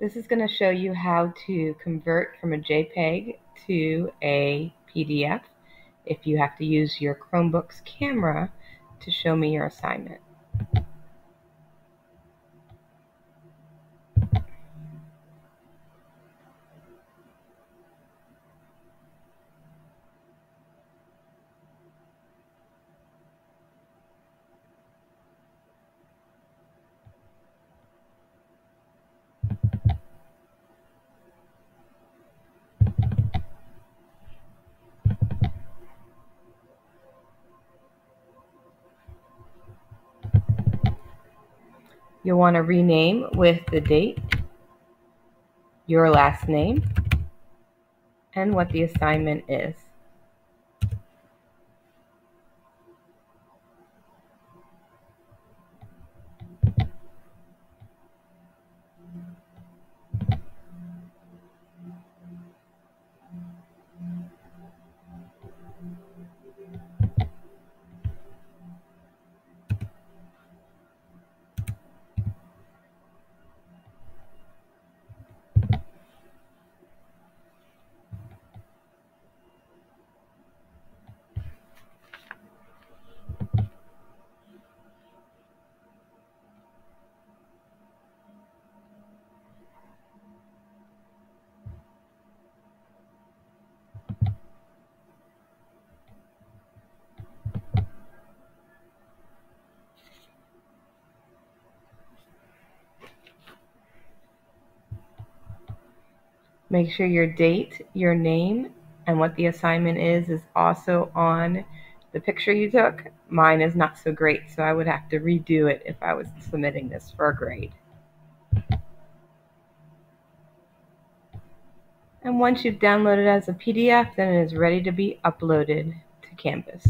This is going to show you how to convert from a JPEG to a PDF if you have to use your Chromebook's camera to show me your assignment. You'll want to rename with the date, your last name, and what the assignment is. Make sure your date, your name, and what the assignment is is also on the picture you took. Mine is not so great, so I would have to redo it if I was submitting this for a grade. And once you've downloaded as a PDF, then it is ready to be uploaded to Canvas.